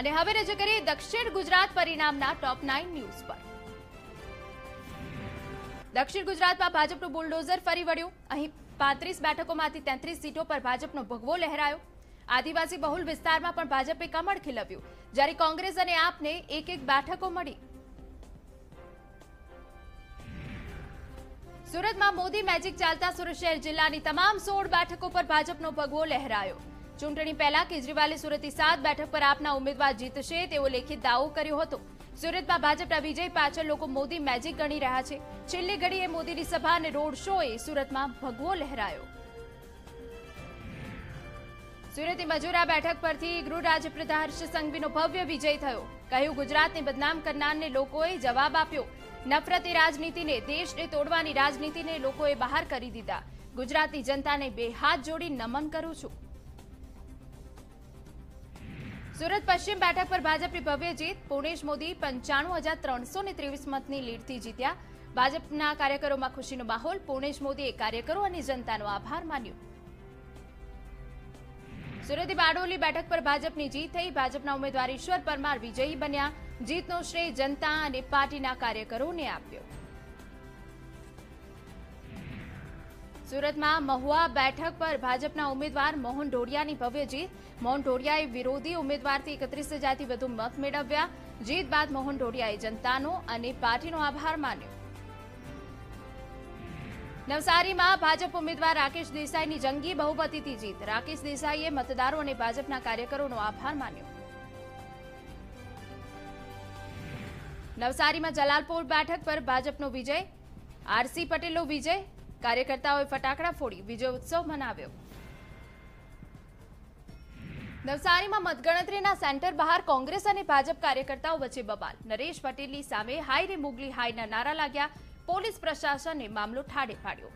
અને હવે રજૂ કરીએ દક્ષિણ ગુજરાત પરિણામના ટોપ નાઇન ન્યૂઝ પર. દક્ષિણ ગુજરાતમાં ભાજપનું બુલડોઝર ફરી વળ્યું. અહીં પાંત્રીસ બેઠકોમાંથી તેત્રીસ સીટો પર ભાજપનો ભગવો લહેરાયો. આદિવાસી બહુલ વિસ્તારમાં પણ ભાજપે કમળ ખીલવ્યું. જ્યારે કોંગ્રેસ અને આપને એક એક બેઠકો મળી. સુરતમાં મોદી મેજિક ચાલતા સુરત શહેર જિલ્લાની તમામ સોળ બેઠકો પર ભાજપનો ભગવો લહેરાયો. ચૂંટણી પહેલા કેજરીવાલે સુરતની સાત બેઠક પર આપના ઉમેદવાર જીતશે તેવો લેખિત દાવો કર્યો હતો. સુરતમાં ભાજપના વિજય પાછળ લોકો મોદી મેજિક ગણી રહ્યા છે. છેલ્લી ઘડીએ મોદીની સભા અને રોડ શોએ સુરતમાં ભગવો લહેરાયો. સુરતની મજૂરા બેઠક પરથી ગૃહરાજ્ય પ્રધાન હર્ષ ભવ્ય વિજય થયો. કહ્યું, ગુજરાતને બદનામ કરનારને લોકોએ જવાબ આપ્યો. નફરતી રાજનીતિને દેશને તોડવાની રાજનીતિને લોકોએ બહાર કરી દીધા. ગુજરાતની જનતાને બે હાથ જોડી નમન કરું છું. સુરત પશ્ચિમ બેઠક પર ભાજપની ભવ્ય જીત પૂર્ણેશ મોદી પંચાણું હજાર ત્રણસો ને ત્રેવીસ મતની લીડથી જીત્યા. ભાજપના કાર્યકરોમાં ખુશીનો માહોલ, પુણેશ મોદીએ કાર્યકરો અને જનતાનો આભાર માન્યો. સુરતની બારડોલી બેઠક પર ભાજપની જીત થઈ. ભાજપના ઉમેદવાર ઈશ્વર પરમાર વિજયી બન્યા. જીતનો શ્રેય જનતા અને પાર્ટીના કાર્યકરોને આપ્યો. સુરતમાં મહુવા બેઠક પર ભાજપના ઉમેદવાર મોહન ઢોડિયાની ભવ્ય જીત. મોહન ઢોડિયાએ વિરોધી ઉમેદવારથી એકત્રીસ હજારથી વધુ મત મેળવ્યા. જીત બાદ મોહન ઢોડિયાએ જનતાનો અને પાર્ટીનો આભાર માન્યો. નવસારીમાં ભાજપ ઉમેદવાર રાકેશ દેસાઈની જંગી બહુમતીથી જીત. રાકેશ દેસાઈએ મતદારો અને ભાજપના કાર્યકરોનો આભાર માન્યો. નવસારીમાં જલાલપોર બેઠક પર ભાજપનો વિજય. આરસી પટેલનો વિજય. કાર્યકર્તાઓએ ફટાકડા ફોડી વિજય ઉત્સવ મનાવ્યો. નવસારીમાં મતગણતરીના સેન્ટર બહાર કોંગ્રેસ અને ભાજપ કાર્યકર્તાઓ વચ્ચે બબાલ. નરેશ પટેલની સામે હાય રે મુગલી હાયના નારા લાગ્યા. પોલીસ પ્રશાસને મામલો ઠાડે પાડ્યો.